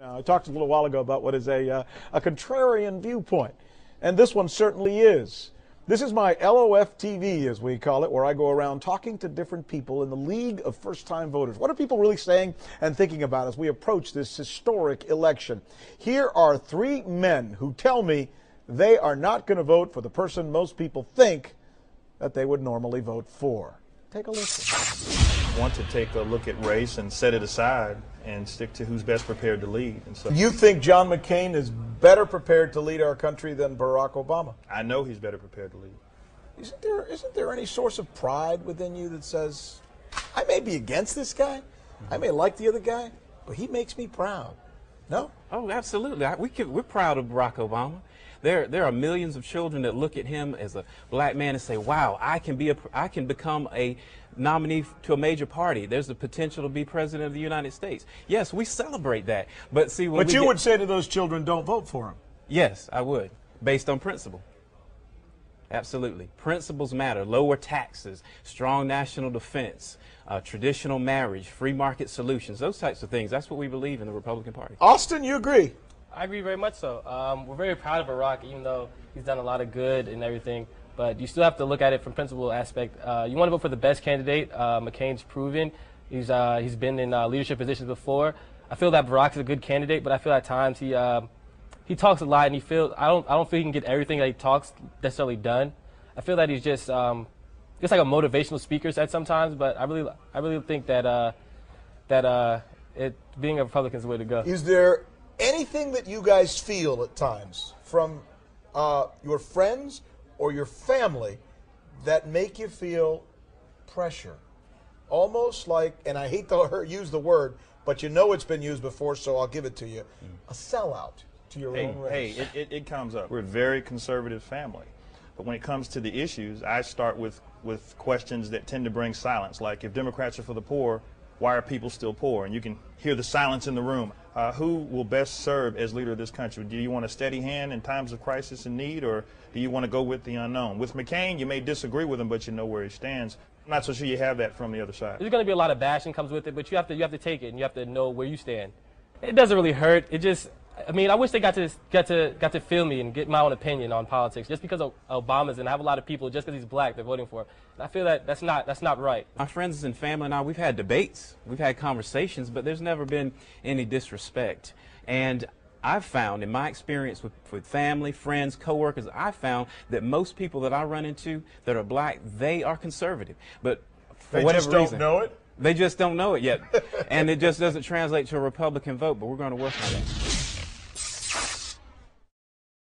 Now, I talked a little while ago about what is a, uh, a contrarian viewpoint, and this one certainly is. This is my LOF TV, as we call it, where I go around talking to different people in the League of First Time Voters. What are people really saying and thinking about as we approach this historic election? Here are three men who tell me they are not going to vote for the person most people think that they would normally vote for. Take a listen want to take a look at race and set it aside and stick to who's best prepared to lead. And so you think John McCain is better prepared to lead our country than Barack Obama? I know he's better prepared to lead. Isn't there isn't there any source of pride within you that says I may be against this guy, I may like the other guy, but he makes me proud? No? Oh, absolutely. We can, we're proud of Barack Obama. There, there are millions of children that look at him as a black man and say, "Wow, I can be a, I can become a nominee to a major party. There's the potential to be president of the United States." Yes, we celebrate that. But see, but you get, would say to those children, "Don't vote for him." Yes, I would, based on principle. Absolutely. Principles matter. Lower taxes, strong national defense, uh, traditional marriage, free market solutions, those types of things. That's what we believe in the Republican Party. Austin, you agree? I agree very much so. Um, we're very proud of Barack, even though he's done a lot of good and everything. But you still have to look at it from principle aspect. Uh, you want to vote for the best candidate. Uh, McCain's proven. He's uh, he's been in uh, leadership positions before. I feel that Barack's a good candidate, but I feel at times he uh, he talks a lot and he feels I don't I don't feel he can get everything that he talks necessarily done. I feel that he's just um, just like a motivational speaker at sometimes. But I really I really think that uh, that it being a Republican is the way to go. Is there anything that you guys feel at times from uh, your friends or your family that make you feel pressure. Almost like, and I hate to use the word, but you know it's been used before, so I'll give it to you a sellout to your hey, own race. Hey, it, it, it comes up. We're a very conservative family. But when it comes to the issues, I start with, with questions that tend to bring silence, like if Democrats are for the poor, why are people still poor? And you can hear the silence in the room. Uh, who will best serve as leader of this country? Do you want a steady hand in times of crisis and need, or do you want to go with the unknown? With McCain, you may disagree with him, but you know where he stands. I'm not so sure you have that from the other side. There's going to be a lot of bashing comes with it, but you have to you have to take it and you have to know where you stand. It doesn't really hurt. It just I mean, I wish they got to got to got to feel me and get my own opinion on politics. Just because Obama's and I have a lot of people just because he's black, they're voting for him. And I feel that that's not that's not right. My friends and family and I, we've had debates, we've had conversations, but there's never been any disrespect. And I've found, in my experience with, with family, friends, coworkers, I've found that most people that I run into that are black, they are conservative. But for they whatever just don't reason, know it. They just don't know it yet, and it just doesn't translate to a Republican vote. But we're going to work on that.